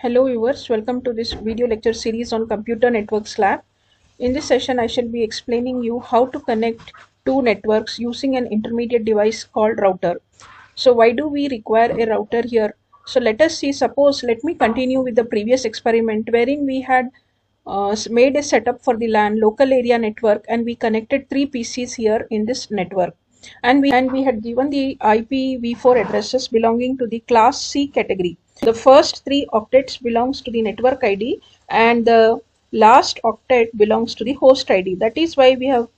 Hello viewers, welcome to this video lecture series on computer networks lab. In this session I shall be explaining you how to connect two networks using an intermediate device called router. So why do we require a router here? So let us see suppose let me continue with the previous experiment wherein we had uh, made a setup for the LAN local area network and we connected three PCs here in this network and we and we had given the IPv4 addresses belonging to the class C category. The first three octets belongs to the network ID and the last octet belongs to the host ID. That is why we have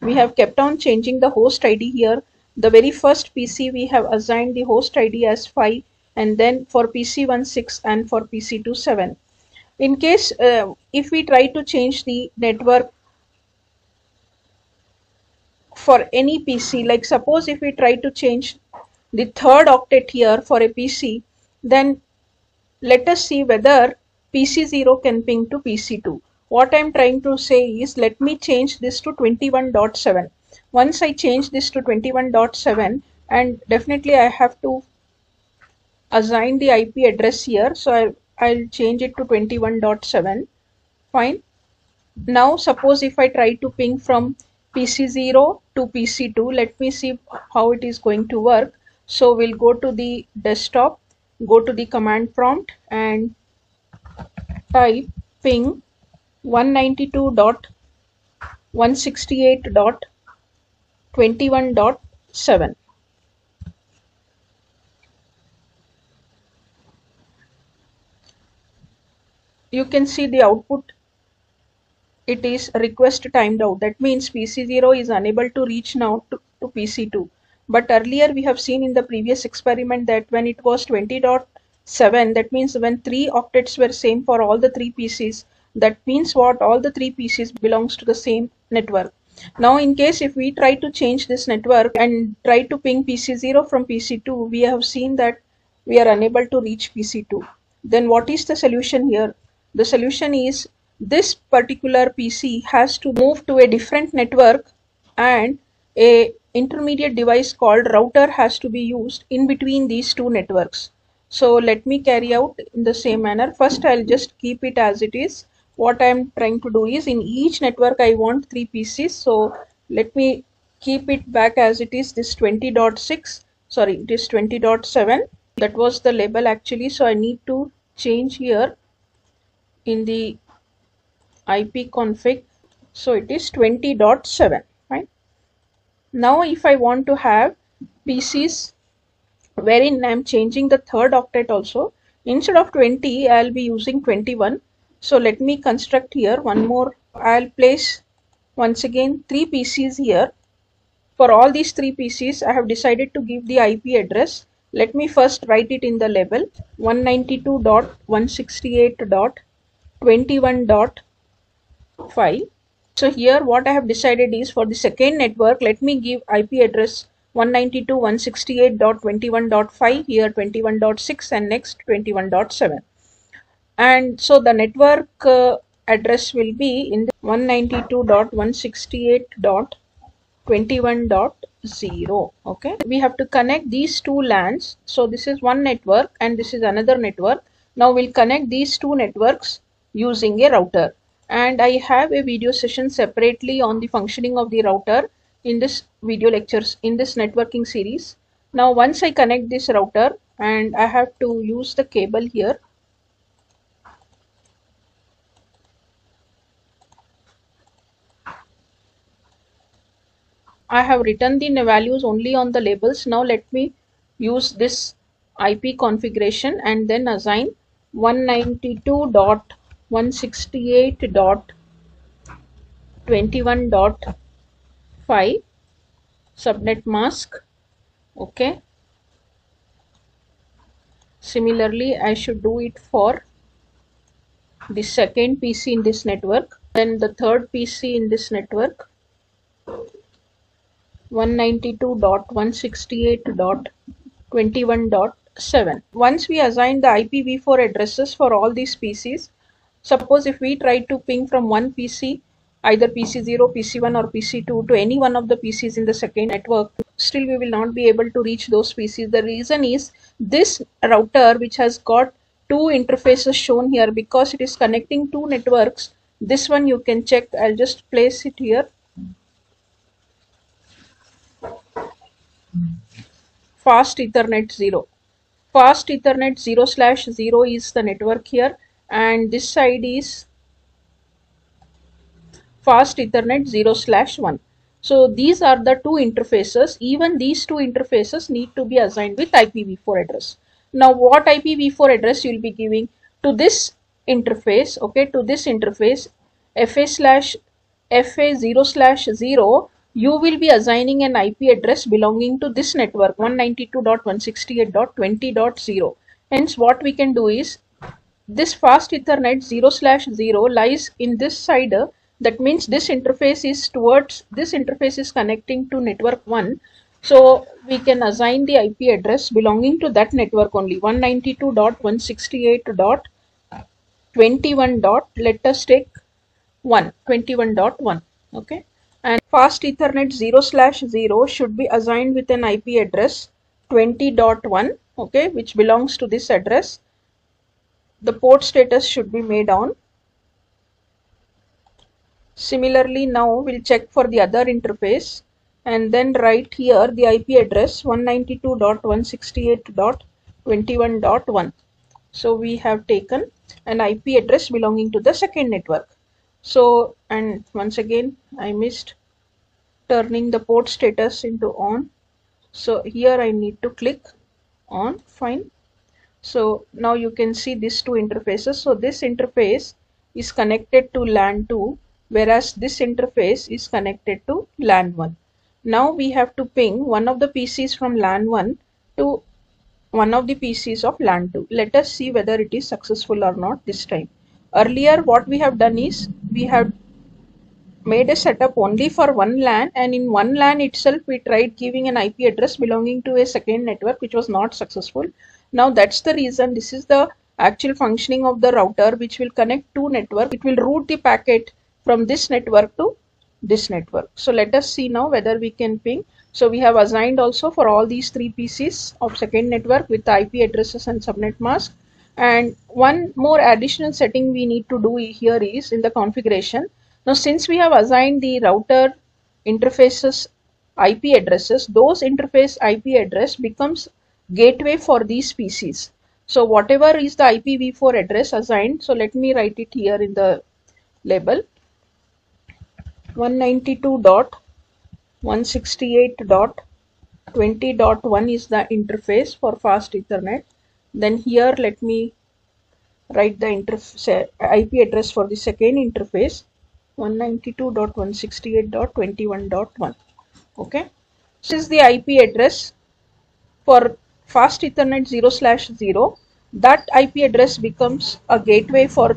we have kept on changing the host ID here. The very first PC we have assigned the host ID as 5 and then for PC1 6 and for PC2 7. In case uh, if we try to change the network for any PC like suppose if we try to change the third octet here for a PC then let us see whether PC0 can ping to PC2 what I'm trying to say is let me change this to 21.7 once I change this to 21.7 and definitely I have to assign the IP address here so I, I'll change it to 21.7 fine. Now suppose if I try to ping from PC0 to PC2 let me see how it is going to work. So we'll go to the desktop go to the command prompt and type ping 192.168.21.7 you can see the output it is request timed out. That means pc0 is unable to reach now to, to pc2 but earlier we have seen in the previous experiment that when it was 20.7 that means when three octets were same for all the three pcs that means what? All the three pcs belongs to the same network. Now in case if we try to change this network and try to ping pc0 from pc2 we have seen that we are unable to reach pc2 then what is the solution here? The solution is this particular PC has to move to a different network and a intermediate device called router has to be used in between these two networks. So let me carry out in the same manner. First I'll just keep it as it is. What I'm trying to do is in each network I want three PCs. So let me keep it back as it is this 20.6 sorry it is 20.7 that was the label actually so I need to change here in the IP config. So it is 20.7 right? Now if I want to have PCs wherein I'm changing the third octet also instead of 20 I'll be using 21 so let me construct here one more. I'll place once again three PCs here. For all these three PCs I have decided to give the IP address. Let me first write it in the label 192.168.21. 5 so here what i have decided is for the second network let me give ip address 192.168.21.5 here 21.6 and next 21.7 and so the network uh, address will be in 192.168.21.0 okay? We have to connect these two LANs. So this is one network and this is another network. Now we'll connect these two networks using a router and I have a video session separately on the functioning of the router in this video lectures in this networking series. Now once I connect this router and I have to use the cable here I have written the values only on the labels. Now let me use this IP configuration and then assign 192. 168.21.5 subnet mask okay. Similarly I should do it for the second PC in this network then the third PC in this network 192.168.21.7 once we assign the IPv4 addresses for all these PCs Suppose if we try to ping from one PC, either PC0, PC1 or PC2 to any one of the PCs in the second network, still we will not be able to reach those PCs. The reason is this router which has got two interfaces shown here because it is connecting two networks this one you can check. I'll just place it here. Fast ethernet 0 fast ethernet 0 slash 0 is the network here and this side is fast ethernet 0 slash 1 so these are the two interfaces. Even these two interfaces need to be assigned with IPv4 address. Now what IPv4 address you will be giving? To this interface okay to this interface fa slash fa 0 slash 0 you will be assigning an IP address belonging to this network 192.168.20.0 hence what we can do is this fast ethernet 0 slash 0 lies in this side that means this interface is towards this interface is connecting to network 1 so we can assign the IP address belonging to that network only. 192.168.21. dot let us take 1 21.1 okay? And fast ethernet 0 slash 0 should be assigned with an IP address 20.1 okay which belongs to this address the port status should be made on. Similarly now we'll check for the other interface and then write here the IP address 192.168.21.1 so we have taken an IP address belonging to the second network. So and once again I missed turning the port status into on. So here I need to click on fine so now you can see these two interfaces. So this interface is connected to LAN 2 whereas this interface is connected to LAN 1 now we have to ping one of the PCs from LAN 1 to one of the PCs of LAN 2 let us see whether it is successful or not this time. Earlier what we have done is we have made a setup only for one LAN and in one LAN itself we tried giving an IP address belonging to a second network which was not successful. Now that's the reason this is the actual functioning of the router which will connect two network. It will route the packet from this network to this network. So let us see now whether we can ping. So we have assigned also for all these three PCs of second network with IP addresses and subnet mask and one more additional setting we need to do here is in the configuration now since we have assigned the router interfaces IP addresses those interface IP address becomes gateway for these PCs so whatever is the IPv4 address assigned so let me write it here in the label. 192.168.20.1 is the interface for fast ethernet. Then here let me write the interface IP address for the second interface. 192.168.21.1 okay. This is the IP address for fast ethernet 0 slash 0 that IP address becomes a gateway for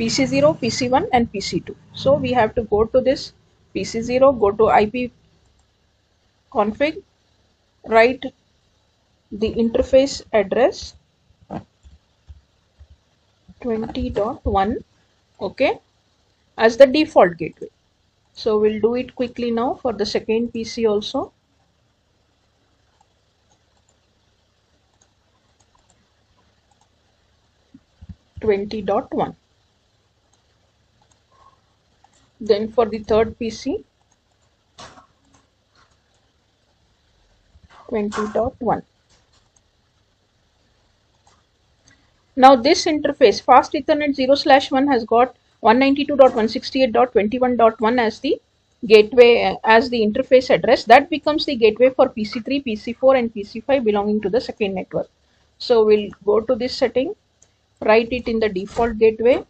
PC0 PC1 and PC2 so we have to go to this PC0 go to IP config write the interface address 20.1 okay as the default gateway. So we'll do it quickly now for the second PC also Twenty dot one. Then for the third PC, 20.1. Now this interface fast ethernet 0 slash 1 has got 192.168.21.1 as the gateway as the interface address that becomes the gateway for PC3, PC4 and PC5 belonging to the second network. So we'll go to this setting, write it in the default gateway.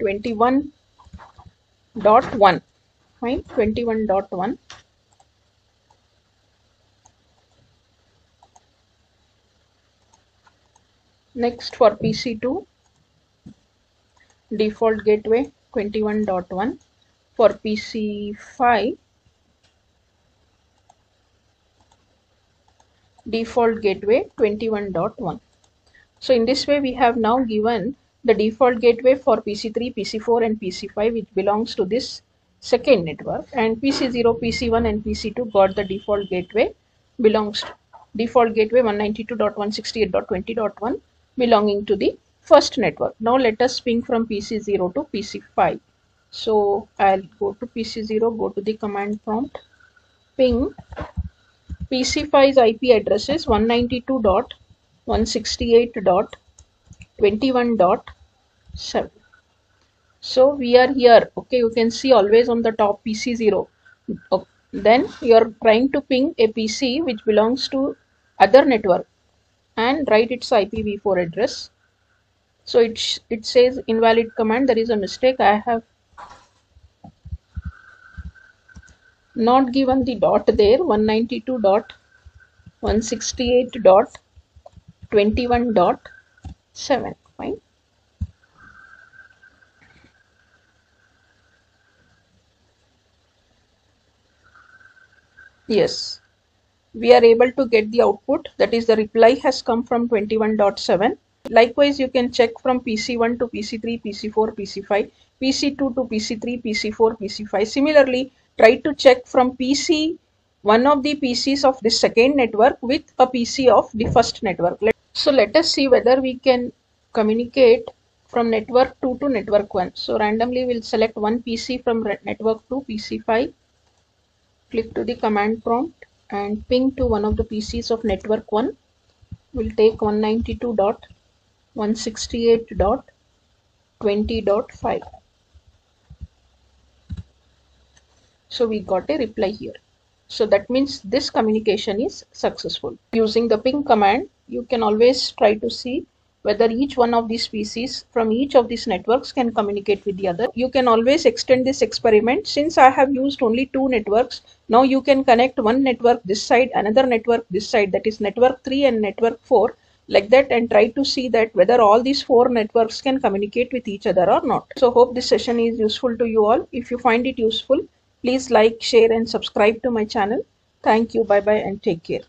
21.1 fine 21.1 Next for PC2, default gateway 21.1. For PC5, default gateway 21.1. So in this way we have now given the default gateway for PC3, PC4 and PC5 which belongs to this second network and PC0, PC1 and PC2 got the default gateway belongs to default gateway 192.168.20.1 belonging to the first network. Now let us ping from PC0 to PC5. So I'll go to PC0, go to the command prompt, ping PC5's IP address is 192.168.21.7. So we are here. Okay, you can see always on the top PC0. Okay. Then you are trying to ping a PC which belongs to other network and write its IPv4 address. So it, it says invalid command. There is a mistake. I have not given the dot there 192.168.21.7 fine. Yes. We are able to get the output. That is the reply has come from 21.7 likewise you can check from pc1 to pc3 pc4 pc5 pc2 to pc3 pc4 pc5 similarly try to check from PC one of the PCs of the second network with a PC of the first network. So let us see whether we can communicate from network 2 to network 1. So randomly we'll select one PC from network 2 PC5 click to the command prompt and ping to one of the PCs of network 1 we'll take 192.168.20.5 So we got a reply here. So that means this communication is successful. Using the ping command, you can always try to see whether each one of these PCs from each of these networks can communicate with the other. You can always extend this experiment. Since I have used only two networks, now you can connect one network this side, another network this side, that is network 3 and network 4 like that and try to see that whether all these four networks can communicate with each other or not. So hope this session is useful to you all. If you find it useful, Please like, share and subscribe to my channel. Thank you. Bye bye and take care.